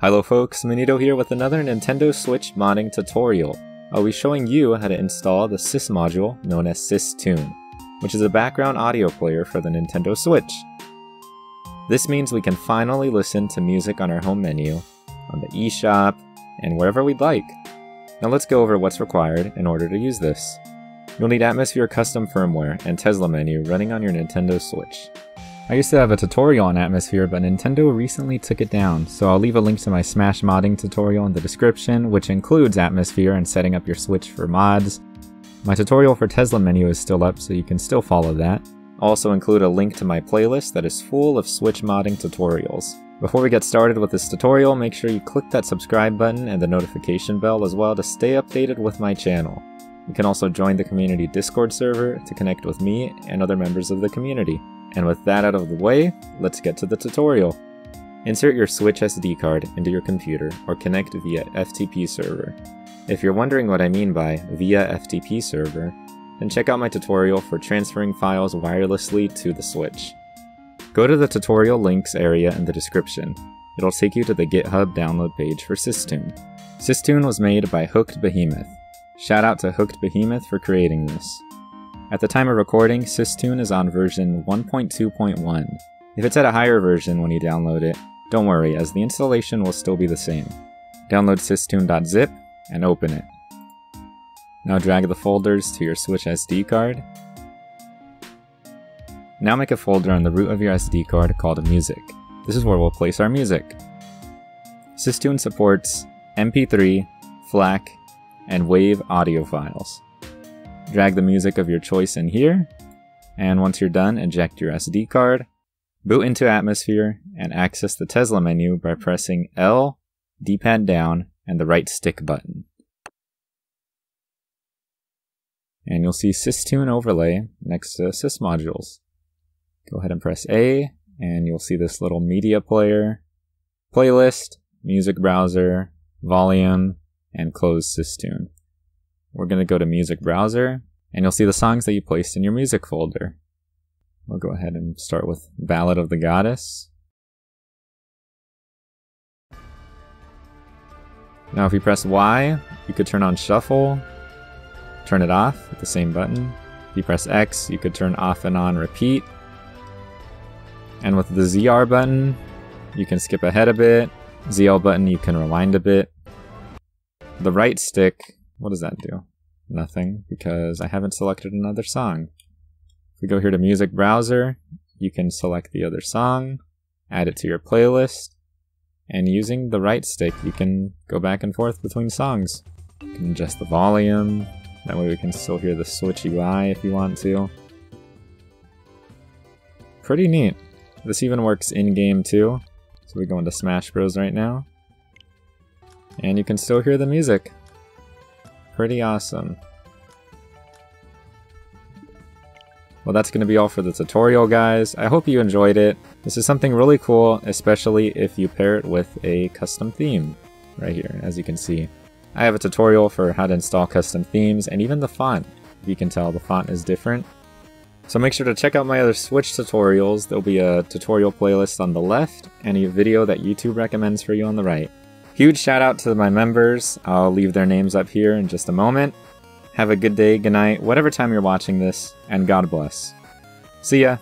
Hello folks, Manito here with another Nintendo Switch modding tutorial. I'll be showing you how to install the Sys module known as SysTune, which is a background audio player for the Nintendo Switch. This means we can finally listen to music on our home menu, on the eShop, and wherever we'd like. Now let's go over what's required in order to use this. You'll need Atmosphere custom firmware and Tesla menu running on your Nintendo Switch. I used to have a tutorial on Atmosphere, but Nintendo recently took it down, so I'll leave a link to my Smash modding tutorial in the description, which includes Atmosphere and setting up your Switch for mods. My tutorial for Tesla menu is still up, so you can still follow that. Also include a link to my playlist that is full of Switch modding tutorials. Before we get started with this tutorial, make sure you click that subscribe button and the notification bell as well to stay updated with my channel. You can also join the community Discord server to connect with me and other members of the community. And with that out of the way, let's get to the tutorial. Insert your Switch SD card into your computer or connect via FTP server. If you're wondering what I mean by via FTP server, then check out my tutorial for transferring files wirelessly to the Switch. Go to the tutorial links area in the description. It'll take you to the GitHub download page for SysTune. SysTune was made by Hooked Behemoth. Shout out to Hooked Behemoth for creating this. At the time of recording, SysTune is on version 1.2.1. If it's at a higher version when you download it, don't worry as the installation will still be the same. Download systune.zip and open it. Now drag the folders to your Switch SD card. Now make a folder on the root of your SD card called Music. This is where we'll place our music. SysTune supports MP3, FLAC, and WAV audio files. Drag the music of your choice in here, and once you're done, eject your SD card, boot into Atmosphere, and access the Tesla menu by pressing L, D-pad down, and the right stick button. And you'll see SysTune overlay next to Sys modules. Go ahead and press A, and you'll see this little media player, playlist, music browser, volume, and close SysTune. We're going to go to Music Browser, and you'll see the songs that you placed in your music folder. We'll go ahead and start with Ballad of the Goddess. Now if you press Y, you could turn on Shuffle, turn it off with the same button. If you press X, you could turn off and on repeat. And with the ZR button, you can skip ahead a bit. ZL button, you can rewind a bit. The right stick what does that do? Nothing, because I haven't selected another song. If we go here to Music Browser, you can select the other song, add it to your playlist, and using the right stick, you can go back and forth between songs. You can adjust the volume, that way we can still hear the Switch UI if you want to. Pretty neat. This even works in-game too. So we go into Smash Bros right now. And you can still hear the music pretty awesome. Well, that's going to be all for the tutorial, guys. I hope you enjoyed it. This is something really cool, especially if you pair it with a custom theme, right here, as you can see. I have a tutorial for how to install custom themes, and even the font. You can tell the font is different. So make sure to check out my other Switch tutorials. There'll be a tutorial playlist on the left, and a video that YouTube recommends for you on the right. Huge shout out to my members. I'll leave their names up here in just a moment. Have a good day, good night, whatever time you're watching this, and God bless. See ya!